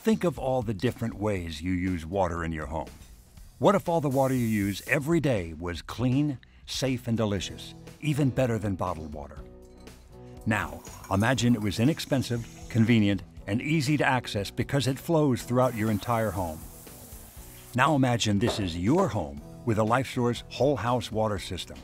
think of all the different ways you use water in your home. What if all the water you use every day was clean, safe, and delicious, even better than bottled water? Now, imagine it was inexpensive, convenient, and easy to access because it flows throughout your entire home. Now imagine this is your home with a LifeSource whole house water system.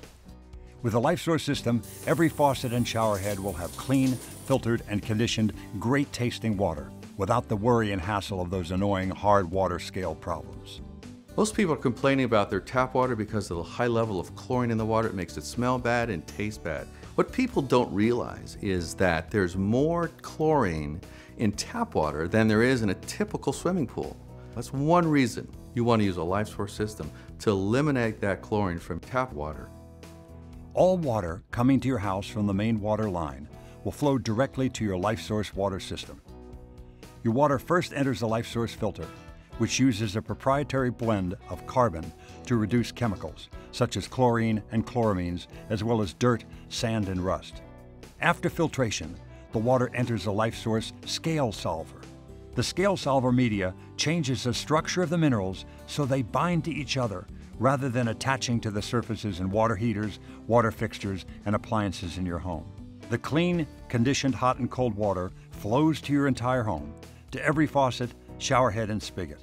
With a LifeSource system, every faucet and shower head will have clean, filtered, and conditioned, great tasting water without the worry and hassle of those annoying hard water scale problems. Most people are complaining about their tap water because of the high level of chlorine in the water. It makes it smell bad and taste bad. What people don't realize is that there's more chlorine in tap water than there is in a typical swimming pool. That's one reason you want to use a LifeSource system to eliminate that chlorine from tap water. All water coming to your house from the main water line will flow directly to your LifeSource water system. Your water first enters the LifeSource filter which uses a proprietary blend of carbon to reduce chemicals, such as chlorine and chloramines, as well as dirt, sand, and rust. After filtration, the water enters the LifeSource scale solver. The scale solver media changes the structure of the minerals so they bind to each other rather than attaching to the surfaces in water heaters, water fixtures, and appliances in your home. The clean, conditioned hot and cold water flows to your entire home, to every faucet, shower head, and spigot.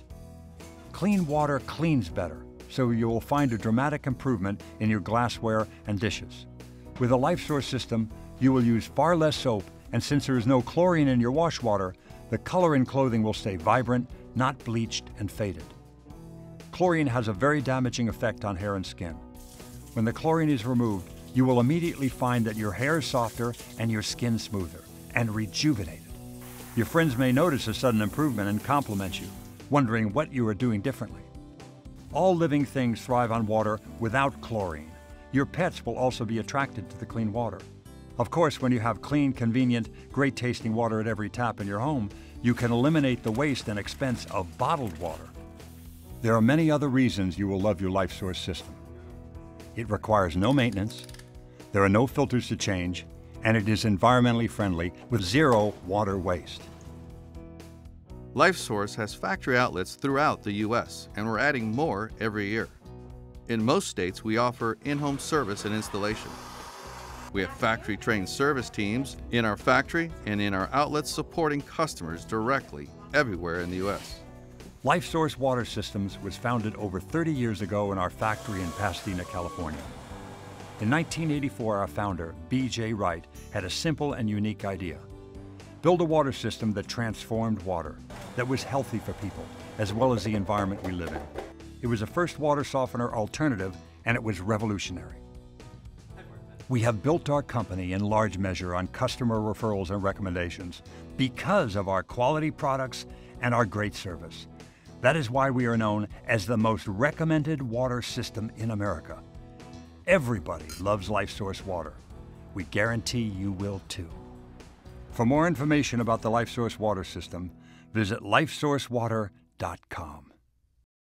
Clean water cleans better, so you will find a dramatic improvement in your glassware and dishes. With a LifeSource system, you will use far less soap, and since there is no chlorine in your wash water, the color in clothing will stay vibrant, not bleached and faded. Chlorine has a very damaging effect on hair and skin. When the chlorine is removed, you will immediately find that your hair is softer and your skin smoother and rejuvenated. Your friends may notice a sudden improvement and compliment you, wondering what you are doing differently. All living things thrive on water without chlorine. Your pets will also be attracted to the clean water. Of course, when you have clean, convenient, great tasting water at every tap in your home, you can eliminate the waste and expense of bottled water. There are many other reasons you will love your LifeSource system. It requires no maintenance, there are no filters to change, and it is environmentally friendly with zero water waste. LifeSource has factory outlets throughout the U.S., and we're adding more every year. In most states, we offer in home service and installation. We have factory trained service teams in our factory and in our outlets supporting customers directly everywhere in the U.S. LifeSource Water Systems was founded over 30 years ago in our factory in Pasadena, California. In 1984, our founder, B.J. Wright, had a simple and unique idea. Build a water system that transformed water, that was healthy for people, as well as the environment we live in. It was a first water softener alternative, and it was revolutionary. We have built our company in large measure on customer referrals and recommendations because of our quality products and our great service. That is why we are known as the most recommended water system in America. Everybody loves LifeSource water. We guarantee you will too. For more information about the LifeSource water system, visit lifesourcewater.com.